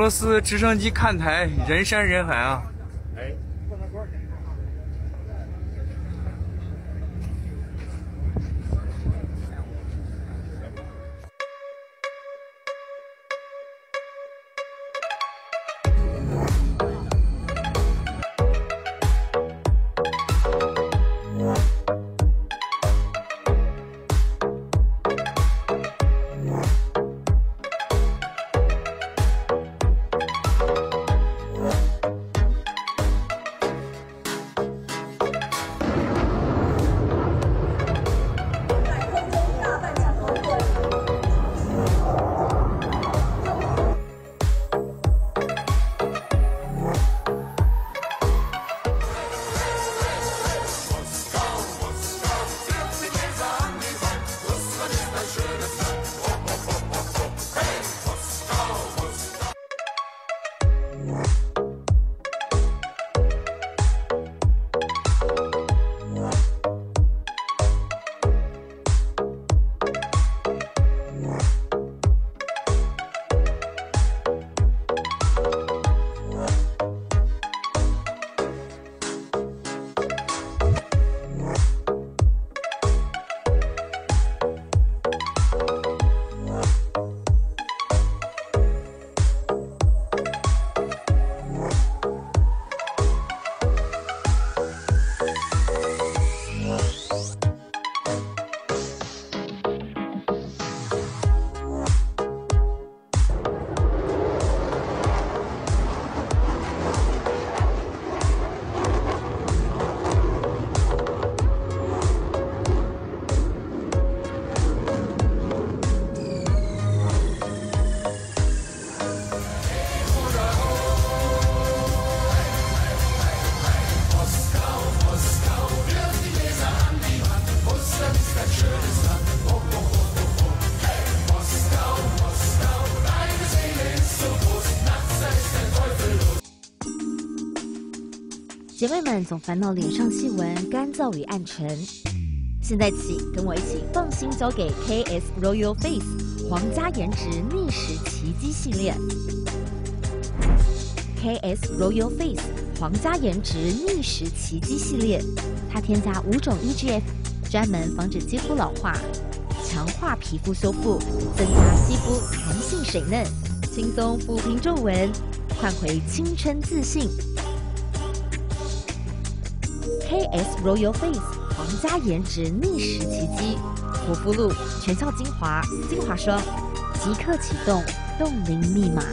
俄罗斯直升机看台，人山人海啊！to the sun. 姐妹们总烦恼脸上细纹干燥与暗沉，现在起跟我一起放心交给 KS Royal Face 皇家颜值逆时奇迹系列。KS Royal Face 皇家颜值逆时奇迹系列，它添加五种 EGF，专门防止肌肤老化，强化皮肤修复，增加肌肤弹性水嫩，轻松抚平皱纹，换回青春自信。KS Royal Face 皇家颜值逆时奇迹，护肤露、全效精华、精华霜，即刻启动冻龄密码。